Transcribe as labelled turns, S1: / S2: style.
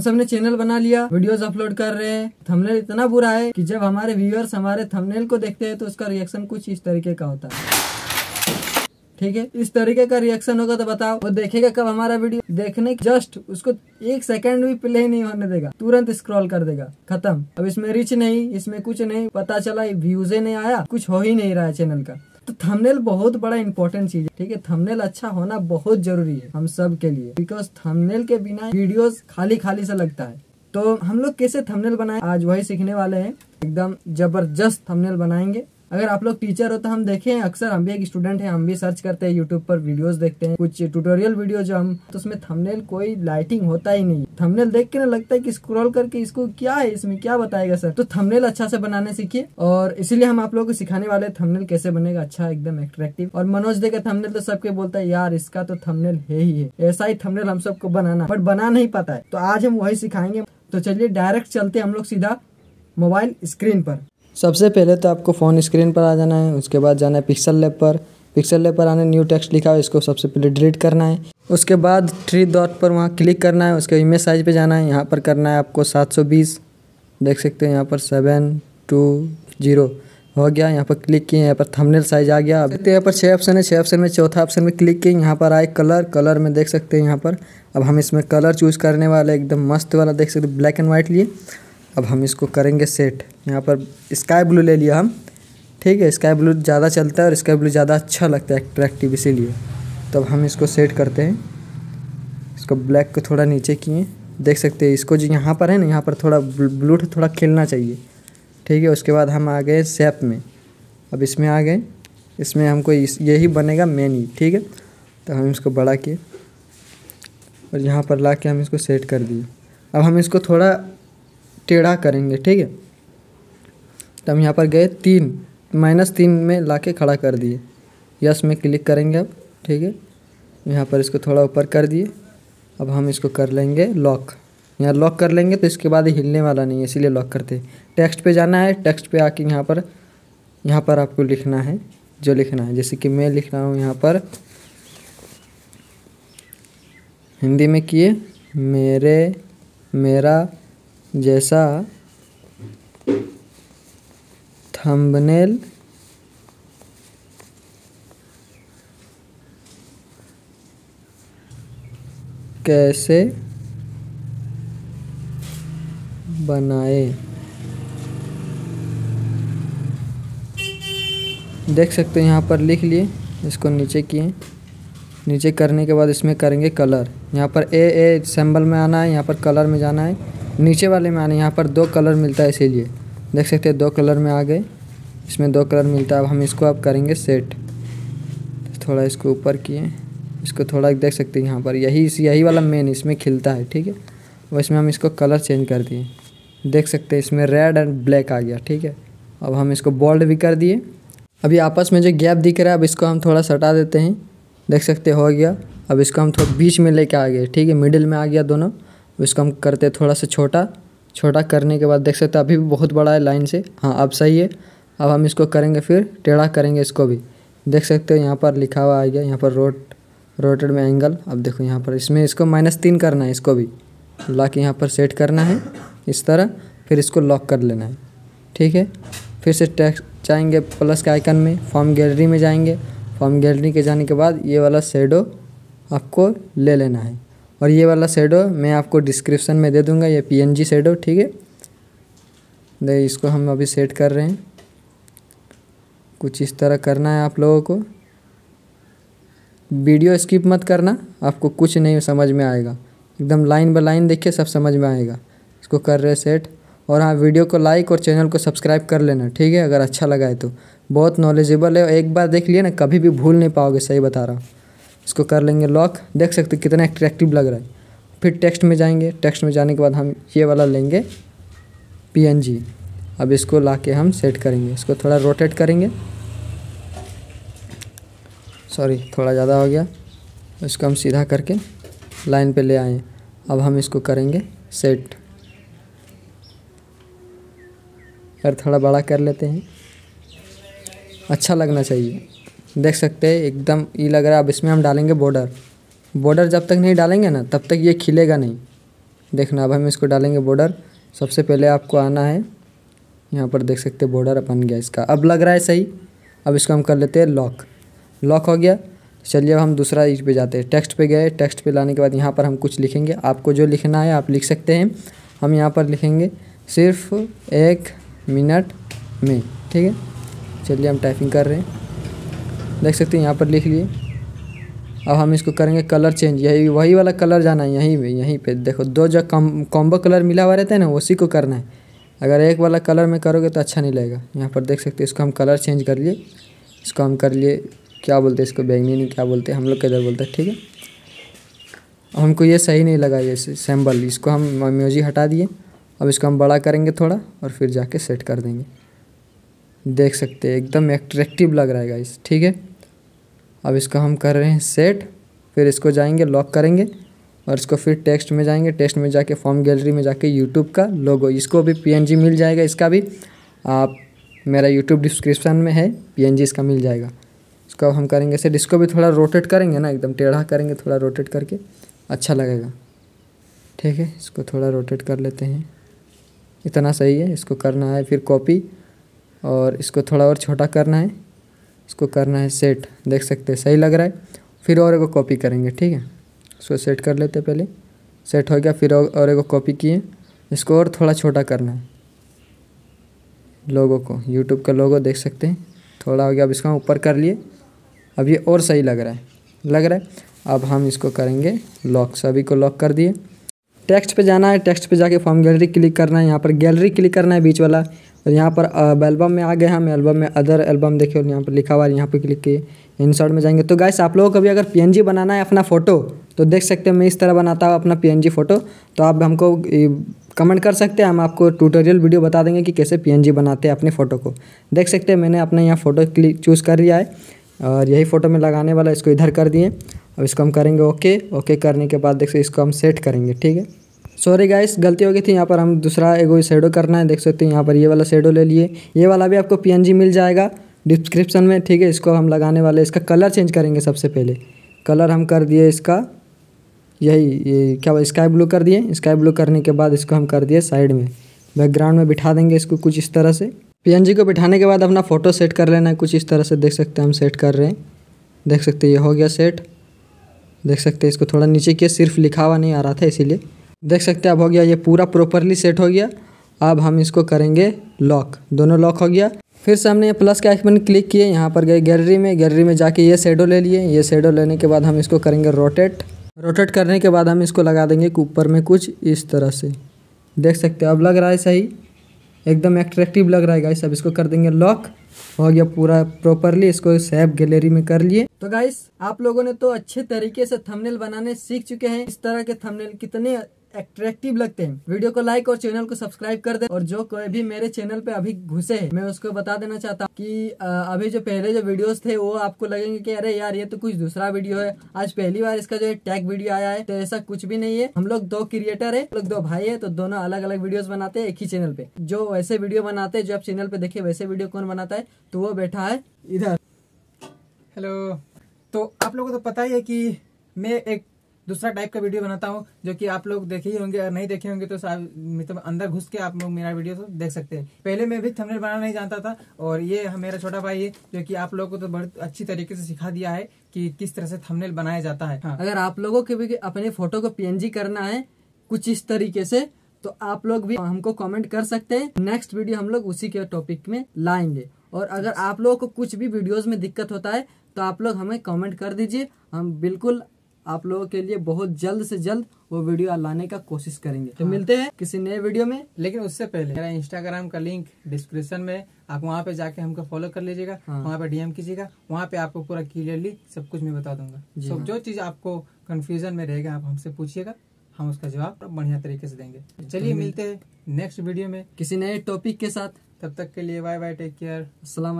S1: हम सबने चैनल बना लिया वीडियोस अपलोड कर रहे हैं। थंबनेल इतना बुरा है कि जब हमारे व्यूअर्स हमारे थंबनेल को देखते हैं तो उसका रिएक्शन कुछ इस तरीके का होता है। ठीक है? इस तरीके का रिएक्शन होगा तो बताओ। वो देखेगा कब हमारा वीडियो देखने जस्ट उसको एक सेकंड भी प्ले नहीं होने देगा। तुरंत स्क्रॉल कर देगा। खत्म। अब इसमें रिच नहीं, इसमें कुछ नहीं, पता चला व्यूज़ नहीं आया। कुछ हो ही नहीं रहा है चैनल का। थंबनेल बहुत बड़ा इंपॉर्टेंट चीज़ है, ठीक है? थंबनेल अच्छा होना बहुत ज़रूरी है हम सब के लिए बिकॉज़ थंबनेल के बिना वीडियोस खाली खाली सा लगता है। तो हम लोग कैसे थंबनेल बनाए? आज वही सीखने वाले हैं। एकदम ज़बरदस्त थंबनेल बनाएँगे। अगर आप लोग टीचर हो तो हम देखें, अक्सर हम भी एक स्टूडेंट है, हम भी सर्च करते हैं यूट्यूब पर वीडियोस देखते हैं। कुछ ट्यूटोरियल वीडियो जो हम तो उसमें थंबनेल कोई लाइटिंग होता ही नहीं। थंबनेल देख के ना लगता है कि स्क्रॉल करके इसको क्या है, इसमें क्या बताएगा सर तो थंबनेल अच्छा से बनाने सीखिए और इसीलिए हम आप लोग को सिखाने वाले थंबनेल कैसे बनेगा? अच्छा एकदम एट्रैक्टिव और मनोज दे का तो सबके बोलता है, यार, इसका तो थंबनेल है ही है। ऐसा ही थंबनेल हम सबको बनाना बट बना नहीं पाता है। तो आज हम वही सिखाएँगे। तो चलिए डायरेक्ट चलते हम लोग सीधा मोबाइल स्क्रीन पर। सबसे पहले तो आपको फ़ोन स्क्रीन पर आ जाना है, उसके बाद जाना है पिक्सल लैब पर। पिक्सल लैब पर आने न्यू टेक्स्ट लिखा है, इसको सबसे पहले डिलीट करना है। उसके बाद थ्री डॉट पर वहाँ क्लिक करना है, उसके इमेज साइज़ पे जाना है, यहाँ पर करना है आपको 720 देख सकते हैं यहाँ पर सेवन टू ज़ीरो हो गया, यहाँ पर क्लिक किए, यहाँ पर थंबनेल साइज़ आ गया। अब देखते यहाँ पर छः ऑप्शन है छः ऑप्शन में चौथा ऑप्शन में क्लिक किए, यहाँ पर आए कलर कलर में देख सकते हैं यहाँ पर। अब हम इसमें कलर चूज़ करने वाले, एकदम मस्त वाला देख सकते ब्लैक एंड व्हाइट लिए। अब हम इसको करेंगे सेट यहाँ पर स्काई ब्लू ले लिया हम। ठीक है स्काई ब्लू ज़्यादा चलता है और स्काई ब्लू ज़्यादा अच्छा लगता है अट्रैक्टिव इसीलिए। तो अब हम इसको सेट करते हैं। इसको ब्लैक को थोड़ा नीचे किए। देख सकते हैं, इसको जो यहाँ पर है ना, यहाँ पर थोड़ा ब्लू थोड़ा खेलना चाहिए। ठीक है, उसके बाद हम आ गए सेप में। अब इसमें आ गए। इसमें हमको इस, यही बनेगा मेन ही। ठीक है? तो हम इसको बड़ा किए। और यहाँ पर ला के हम इसको सेट कर दिए। अब हम इसको थोड़ा टेढ़ा करेंगे, ठीक है? तो हम यहाँ पर गए, तीन माइनस तीन में ला के खड़ा कर दिए। यस में क्लिक करेंगे अब, ठीक है? यहाँ पर इसको थोड़ा ऊपर कर दिए। अब हम इसको कर लेंगे लॉक यहाँ लॉक कर लेंगे तो इसके बाद हिलने वाला नहीं है, इसीलिए लॉक करते टेक्स्ट पे जाना है टेक्स्ट पे आके यहाँ पर यहाँ पर आपको लिखना है, जो लिखना है। जैसे कि मैं लिख रहा हूँ यहाँ पर, हिंदी में किए, मेरे, मेरा जैसा थंबनेल कैसे बनाए। देख सकते हैं, यहाँ पर लिख लिए, इसको नीचे किए। नीचे करने के बाद इसमें करेंगे कलर। यहाँ पर ए ए, सिंबल में आना है, यहाँ पर कलर में जाना है। नीचे वाले में आना, यहाँ पर दो कलर मिलता है इसीलिए। देख सकते हैं, दो कलर में आ गए। इसमें दो कलर मिलता है। अब हम इसको अब करेंगे सेट थोड़ा इसको ऊपर किए। इसको थोड़ा देख सकते हैं यहाँ पर। यही, इस, यही वाला मेन इसमें खिलता है, ठीक है? और इसमें हम इसको कलर चेंज कर दिए। देख सकते हैं, इसमें रेड एंड ब्लैक आ गया, ठीक है? अब हम इसको बोल्ड भी कर दिए। अभी आपस में जो गैप दिख रहा है, अब इसको हम थोड़ा सटा देते हैं। देख सकते हो गया। अब इसको हम थोड़ा बीच में लेके आ गए, ठीक है? मिडिल में आ गया दोनों। इसको हम करते हैं थोड़ा सा छोटा छोटा करने के बाद देख सकते हैं अभी भी बहुत बड़ा है लाइन से। हाँ अब सही है। अब हम इसको करेंगे फिर टेढ़ा करेंगे इसको भी। देख सकते हो यहाँ पर लिखा हुआ आ गया, यहाँ पर रोट, रोटेड में एंगल। अब देखो यहाँ पर इसमें इसको माइनस तीन करना है इसको भी। ला के यहाँ पर सेट करना है इस तरह, फिर इसको लॉक कर लेना है। ठीक है? फिर से टैक्स जाएँगे प्लस के आइकन में, फॉर्म गैलरी में जाएँगे। फॉर्म गैलरी के जाने के बाद ये वाला शेडो आपको ले लेना है। और ये वाला शेडो मैं आपको डिस्क्रिप्शन में दे दूँगा, ये पी एन जी शेडो ठीक है? दे, इसको हम अभी सेट कर रहे हैं। कुछ इस तरह करना है आप लोगों को। वीडियो स्किप मत करना, आपको कुछ नहीं समझ में आएगा। एकदम लाइन बाय लाइन देखिए, सब समझ में आएगा। इसको कर रहे सेट और हाँ वीडियो को लाइक और चैनल को सब्सक्राइब कर लेना, ठीक है? अगर अच्छा लगा है तो। बहुत नॉलेजेबल है। एक बार देख लिए ना, कभी भी भूल नहीं पाओगे, सही बता रहा हूँ। इसको कर लेंगे लॉक देख सकते कितना अट्रैक्टिव लग रहा है। फिर टेक्स्ट में जाएँगे। टेक्स्ट में जाने के बाद हम ये वाला लेंगे पीएनजी अब इसको ला के हम सेट करेंगे। इसको थोड़ा रोटेट करेंगे। सॉरी थोड़ा ज़्यादा हो गया। इसको हम सीधा करके लाइन पे ले आए। अब हम इसको करेंगे सेट फिर थोड़ा बड़ा कर लेते हैं। अच्छा लगना चाहिए। देख सकते हैं, एकदम ये लग रहा है अब इसमें हम डालेंगे बॉर्डर बॉर्डर जब तक नहीं डालेंगे ना, तब तक ये खिलेगा नहीं। देखना, अब हम इसको डालेंगे बॉर्डर सबसे पहले आपको आना है। यहाँ पर देख सकते बॉर्डर बन गया इसका। अब लग रहा है सही। अब इसको हम कर लेते हैं लॉक लॉक हो गया। चलिए, अब हम दूसरा इस पे जाते हैं। टेक्स्ट पे गए। टेक्स्ट पे लाने के बाद यहाँ पर हम कुछ लिखेंगे। आपको जो लिखना है, आप लिख सकते हैं। हम यहाँ पर लिखेंगे, सिर्फ़ एक मिनट में। ठीक है? चलिए, हम टाइपिंग कर रहे हैं। देख सकते हैं, यहाँ पर लिख लिए। अब हम इसको करेंगे कलर चेंज यही, वही वाला कलर जाना है, यहीं पे यहीं पे। देखो, दो जो कम कॉम्बो कलर मिला हुआ रहता है ना, उसी को करना है। अगर एक वाला कलर में करोगे तो अच्छा नहीं लगेगा। यहाँ पर देख सकते हैं, इसको हम कलर चेंज कर लिए। इसको हम कर लिए, क्या बोलते हैं इसको, बैंगनी नहीं क्या बोलते हम लोग किधर बोलते हैं, ठीक है? हमको ये सही नहीं लगा, ये सैम्बल इसको हम म्यूजी हटा दिए। अब इसको हम बड़ा करेंगे थोड़ा और फिर जाके सेट कर देंगे। देख सकते हैं, एकदम एट्रैक्टिव लग रहा है गाइस ठीक है? अब इसको हम कर रहे हैं सेट फिर इसको जाएँगे लॉक करेंगे और इसको फिर टेक्स्ट में जाएँगे। टेक्स्ट में जाके फॉर्म गैलरी में जाके यूट्यूब का लोगो इसको भी पीएनजी मिल जाएगा। इसका भी आप, मेरा यूट्यूब डिस्क्रिप्शन में है पीएनजी इसका मिल जाएगा। इसको हम करेंगे सेट इसको भी थोड़ा रोटेट करेंगे ना, एकदम टेढ़ा करेंगे, थोड़ा रोटेट करके अच्छा लगेगा। ठीक है, इसको थोड़ा रोटेट कर लेते हैं। इतना सही है, इसको करना है, फिर कॉपी और इसको थोड़ा और छोटा करना है। इसको करना है सेट देख सकते हैं, सही लग रहा है? फिर और एक कॉपी करेंगे, ठीक है? इसको सेट कर लेते पहले। सेट हो गया, फिर और एक कॉपी किए। इसको और थोड़ा छोटा करना है। लोगों को यूट्यूब का लोगो देख सकते हैं। थोड़ा हो गया, अब इसका ऊपर कर लिए। अब ये और सही लग रहा है। लग रहा है? अब हम इसको करेंगे लॉक सभी को लॉक कर दिए। टेक्स्ट पे जाना है। टेक्स्ट पे जाके फॉर्म गैलरी क्लिक करना है। यहाँ पर गैलरी क्लिक करना है, बीच वाला। और यहाँ पर अब एल्बम में आ गए हम एल्बम में अदर एल्बम देखिए यहाँ पर लिखा हुआ है, यहाँ पर क्लिक किए इंसर्ट में जाएँगे। तो गाइस आप लोगों को भी अगर पीएनजी बनाना है अपना फ़ोटो तो देख सकते हैं, मैं इस तरह बनाता हूँ अपना पीएनजी फ़ोटो तो आप हमको कमेंट कर सकते हैं, हम आपको ट्यूटोरियल वीडियो बता देंगे कि कैसे पीएनजी बनाते हैं अपने फ़ोटो को। देख सकते हैं, मैंने अपना यहाँ फ़ोटो क्लिक चूज़ कर लिया है, और यही फ़ोटो में लगाने वाला इसको इधर कर दिए, अब इसको हम करेंगे ओके ओके करने के बाद, देख सकते इसको हम सेट करेंगे, ठीक है? सॉरी गाइस गलती हो गई थी, यहाँ पर हम दूसरा एगो शेडो करना है, देख सकते हैं यहाँ पर ये वाला शेडो ले लिए। ये वाला भी आपको पीएनजी मिल जाएगा। डिस्क्रिप्शन में, ठीक है, इसको हम लगाने वाले, इसका कलर चेंज करेंगे सबसे पहले। कलर हम कर दिए इसका, यही, ये क्या स्काई ब्लू कर दिए। स्काई ब्लू करने के बाद इसको हम कर दिए साइड में। बैकग्राउंड में बिठा देंगे इसको कुछ इस तरह से। पीएनजी को बिठाने के बाद अपना फ़ोटो सेट कर लेना है, कुछ इस तरह से देख सकते हैं, हम सेट कर रहे हैं। देख सकते ये हो गया सेट देख सकते हैं, इसको थोड़ा नीचे किया, सिर्फ़ लिखा हुआ नहीं आ रहा था, इसीलिए। देख सकते हैं, अब हो गया, ये पूरा प्रॉपरली सेट हो गया। अब हम इसको करेंगे लॉक दोनों लॉक हो गया। फिर से हमने ये प्लस के आइकन क्लिक किए यहाँ पर गए गैलरी में। गैलरी में जाके ये शेडो ले लिए। ये शेडो लेने के बाद हम इसको करेंगे रोटेट रोटेट करने के बाद हम इसको लगा देंगे ऊपर में कुछ इस तरह से। देख सकते हैं, अब लग रहा है सही। एकदम एट्रैक्टिव लग रहा है गाइस अब इसको कर देंगे लॉक हो गया पूरा प्रॉपरली इसको सेव गैलरी में कर लिए। तो गाइस आप लोगों ने तो अच्छे तरीके से थंबनेल बनाने सीख चुके हैं। इस तरह के थंबनेल कितने अट्रैक्टिव लगते हैं। वीडियो को लाइक और चैनल को सब्सक्राइब कर दे और जो कोई भी मेरे चैनल पे अभी घुसे है, मैं उसको बता देना चाहता हूँ कि अभी जो पहले जो वीडियोस थे, वो आपको लगेंगे कि, अरे यार, ये तो कुछ दूसरा वीडियो है। आज पहली बार इसका जो है टैग वीडियो आया है तो ऐसा कुछ भी नहीं है। हम लोग दो क्रिएटर है लोग दो भाई है तो दोनों अलग अलग वीडियो बनाते हैं एक ही चैनल पे। जो वैसे वीडियो बनाते हैं, जो आप चैनल पे देखे, वैसे वीडियो कौन बनाता है? तो वो बैठा है इधर।
S2: हेलो तो आप लोगों को तो पता ही है कि मैं एक दूसरा टाइप का वीडियो बनाता हूँ जो कि आप लोग देखे ही होंगे अगर नहीं देखे होंगे तो मतलब अंदर घुस के आप लोग मेरा वीडियो तो देख सकते हैं। पहले मैं भी थंबनेल बनाना नहीं जानता था और ये मेरा छोटा भाई है जो कि आप लोगों को तो बहुत अच्छी तरीके से सिखा दिया है कि किस तरह से थंबनेल बनाया जाता है।
S1: हाँ। अगर आप लोगों के भी अपने फ़ोटो को पीएनजी करना है कुछ इस तरीके से तो आप लोग भी हमको कमेंट कर सकते हैं। नेक्स्ट वीडियो हम लोग उसी के टॉपिक में लाएँगे। और अगर आप लोगों को कुछ भी वीडियोस में दिक्कत होता है तो आप लोग हमें कमेंट कर दीजिए। हम बिल्कुल आप लोगों के लिए बहुत जल्द से जल्द वो वीडियो लाने का कोशिश करेंगे। तो हाँ। मिलते हैं किसी नए वीडियो में
S2: लेकिन उससे पहले मेरा इंस्टाग्राम का लिंक डिस्क्रिप्शन में आप वहाँ पे जाके हमको फॉलो कर लीजिएगा हाँ। वहाँ पे डीएम कीजिएगा वहाँ पे आपको पूरा क्लियरली सब कुछ मैं बता दूँगा। सब हाँ। जो चीज़ आपको कंफ्यूजन में रहेगा आप हमसे पूछिएगा हम उसका जवाब बढ़िया तरीके से देंगे। तो चलिए मिलते हैं नेक्स्ट वीडियो में।
S1: किसी नए टॉपिक के साथ।
S2: तब तक के लिए बाय बाय टेक केयर
S1: असला